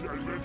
Hallo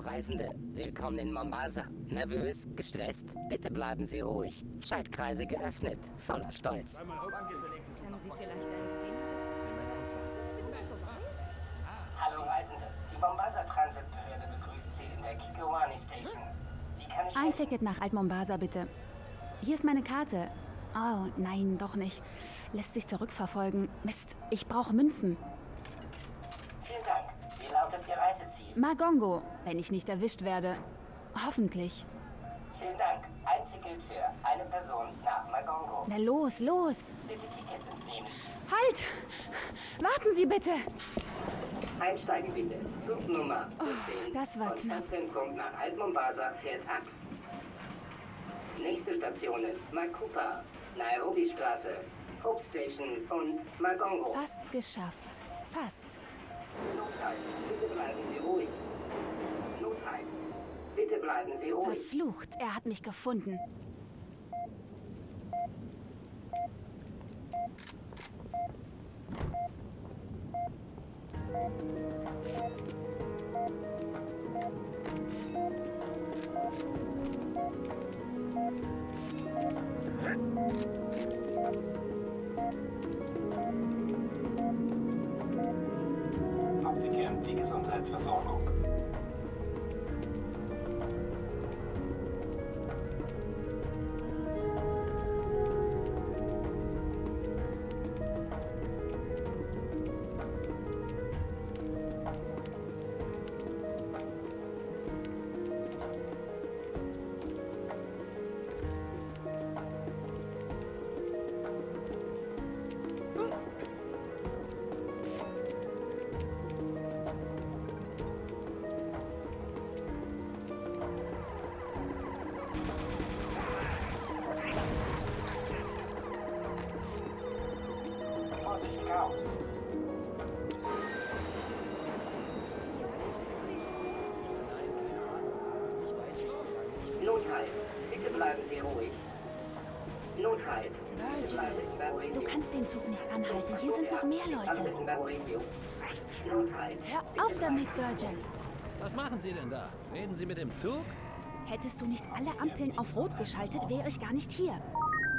Reisende, willkommen in Mombasa. Nervös, gestresst? Bitte bleiben Sie ruhig. Schaltkreise geöffnet, voller Stolz. Können Sie vielleicht einen Zehner? Hallo Reisende, die Mombasa Transitbehörde begrüßt Sie in der Kikowani Station. Wie kann ich Ein? Ticket nach Alt Mombasa, bitte. Hier ist meine Karte. Oh, nein, doch nicht. Lässt sich zurückverfolgen. Mist, ich brauche Münzen. Vielen Dank. Wie lautet Ihr Reiseziel? Magongo, wenn ich nicht erwischt werde. Hoffentlich. Vielen Dank. Ein Ticket für eine Person nach Magongo. Na los, los. Bitte Ticket entnehmen. Halt! Warten Sie bitte. Einsteigen bitte. Zugnummer 14 Oh, das war von knapp. Stadtzentrum nach Alt Mombasa fährt ab. Nächste Station ist Makupa, Nairobi-Straße, Hope Station und Magongo. Fast geschafft. Fast. Nothalt, bitte bleiben Sie ruhig. Bleiben Sie ruhig. Verflucht, er hat mich gefunden. Absichern anhalten. Hier sind noch mehr Leute. Hör auf damit, Virgil. Was machen Sie denn da? Reden Sie mit dem Zug? Hättest du nicht alle Ampeln auf Rot geschaltet, wäre ich gar nicht hier.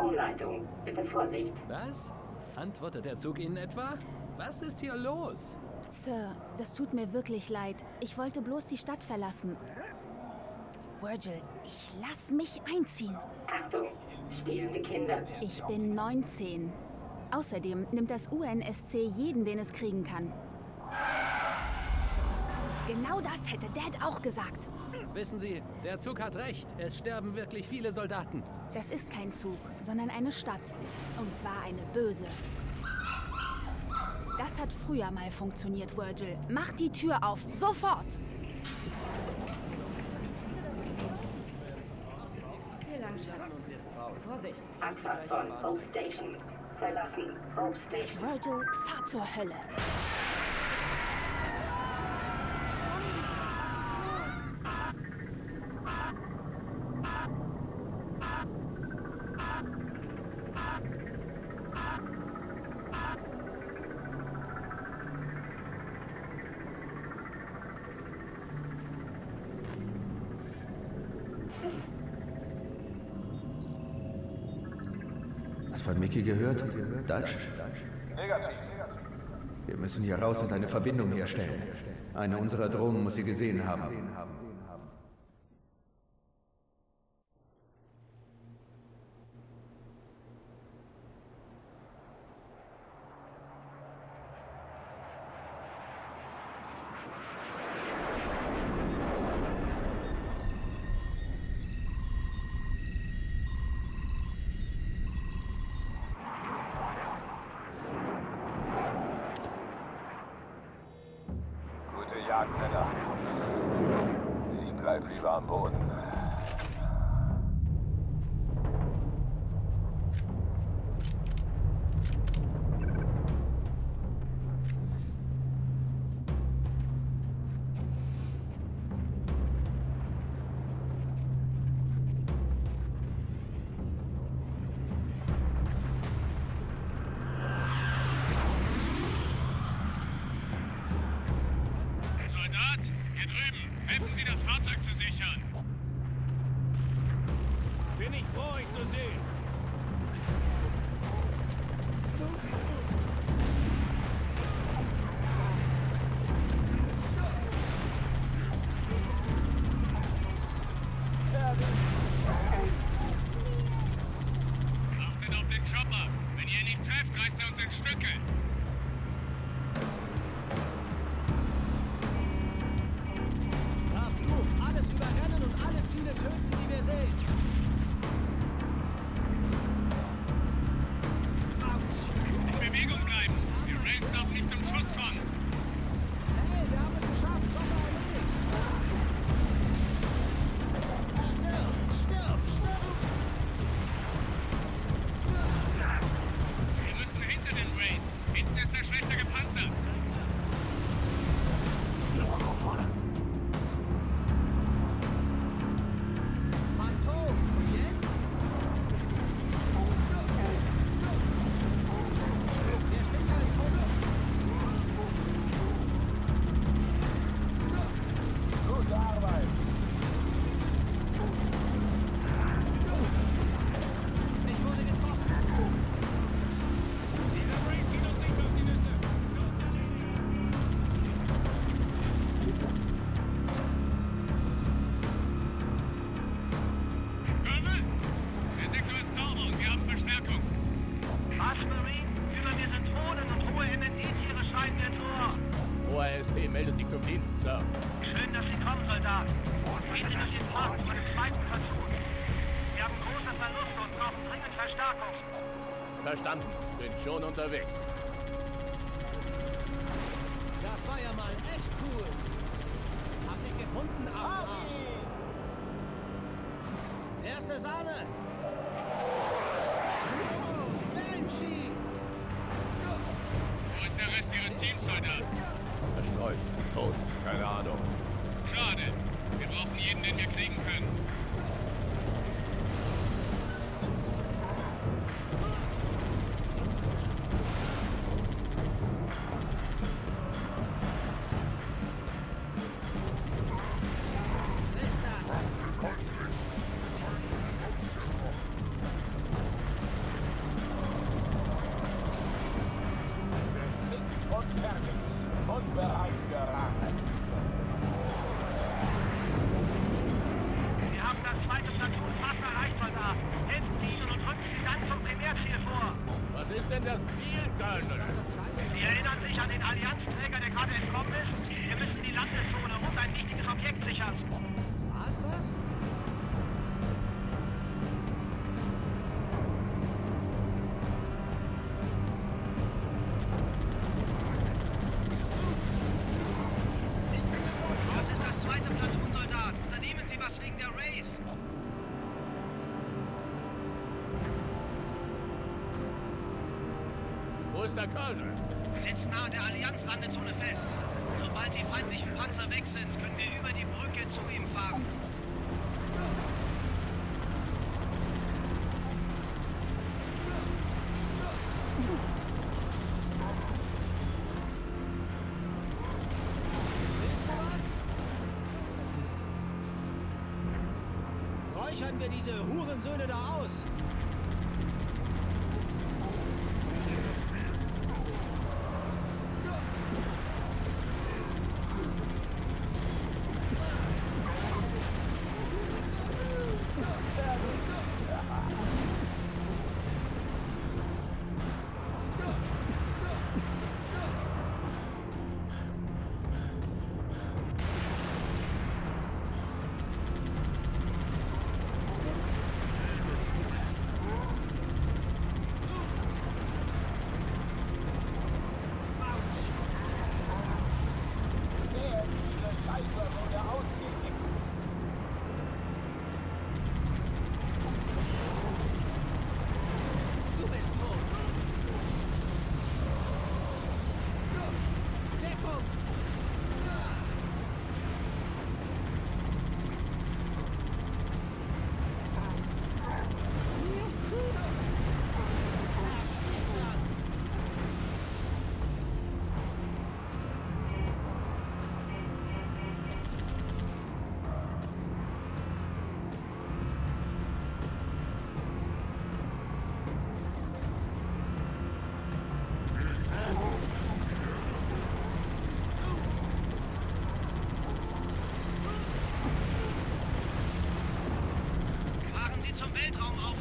Umleitung, bitte Vorsicht. Was? Antwortet der Zug Ihnen etwa? Was ist hier los? Sir, das tut mir wirklich leid. Ich wollte bloß die Stadt verlassen. Virgil, ich lass mich einziehen. Achtung, spielende Kinder. Ich bin 19. Außerdem nimmt das UNSC jeden, den es kriegen kann. Genau das hätte Dad auch gesagt. Wissen Sie, der Zug hat recht. Es sterben wirklich viele Soldaten. Das ist kein Zug, sondern eine Stadt. Und zwar eine böse. Das hat früher mal funktioniert, Virgil. Mach die Tür auf, sofort! Hier lang, Schatz. Vorsicht. Hope Station. Verlassen Hope Station. Virgil, fahr zur Hölle. Hast von Mickey gehört? Dutch? Negativ. Wir müssen hier raus und eine Verbindung herstellen. Eine unserer Drohnen muss sie gesehen haben. Riva am Boden. Euch zu sehen. Zum Dienst, Sir. Schön, dass Sie kommen, Soldat. Gehen Sie durch den Park zu meinem zweiten Platoon. Wir haben große Verluste und brauchen dringend Verstärkung. Verstanden. Bin schon unterwegs. Das war ja mal echt cool. Habt ihr gefunden, Affenarsch? Erste Sahne. Oh, Banshee. Wo ist der Rest Ihres Teams, Soldat? Verstreut. Tot. Keine Ahnung. Schade. Wir brauchen jeden, den wir kriegen können. Wo ist der Colonel? Sitzt nahe der Allianz-Landezone fest. Sobald die feindlichen Panzer weg sind, können wir über die Brücke zu ihm fahren.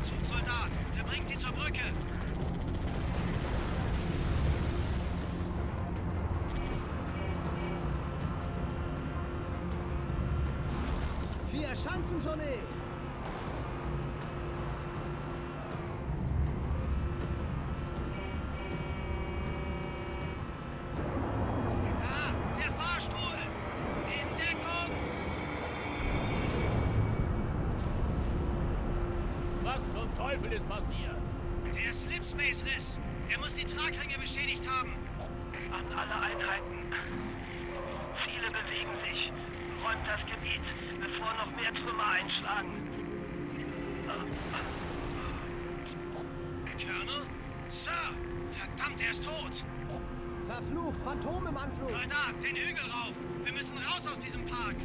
Weltraumaufzug, Soldat. Der bringt sie zur Brücke. Vier Schanzentournee. Da, der Fahrstuhl. In Deckung. Was zum Teufel ist passiert? Der Slipspace-Riss. Er muss die Tragringe beschädigt haben. An alle Einheiten. Ziele bewegen sich. Räumt das Gebiet, bevor noch mehr Trümmer einschlagen. Colonel? Sir! Verdammt, er ist tot! Verflucht, Phantom im Anflug. Soldat, den Hügel rauf! Wir müssen raus aus diesem Park!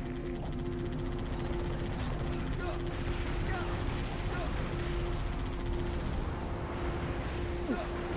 Ooh.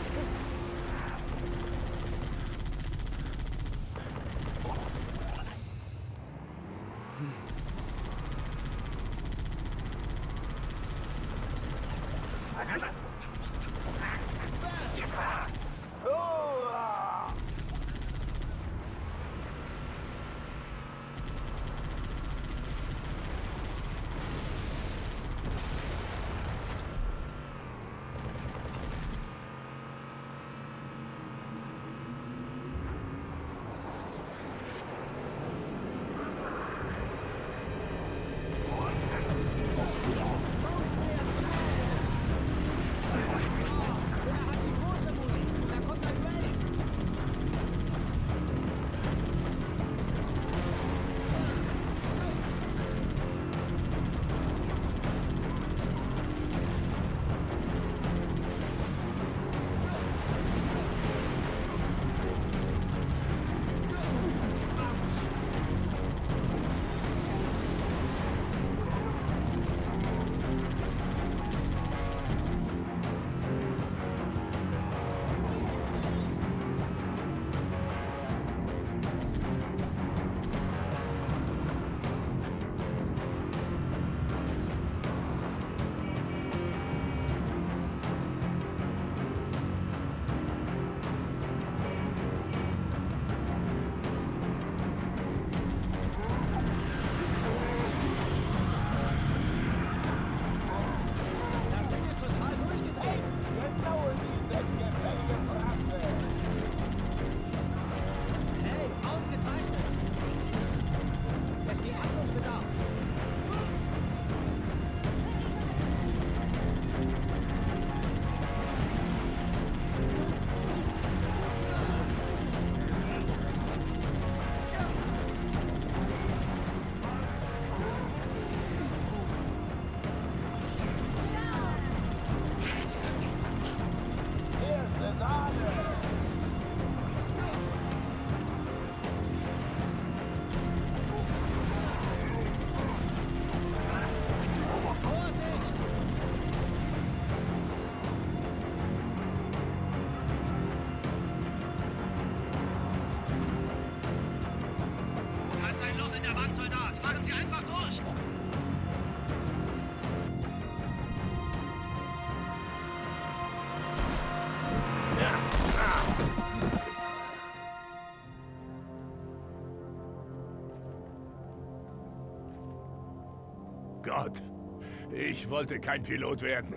Ich wollte kein Pilot werden.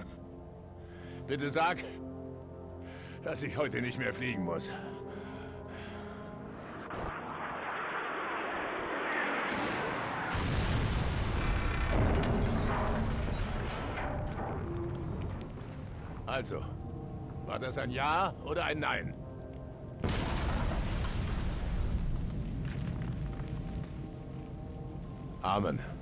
Bitte sag, dass ich heute nicht mehr fliegen muss. Also, war das ein Ja oder ein Nein? Amen.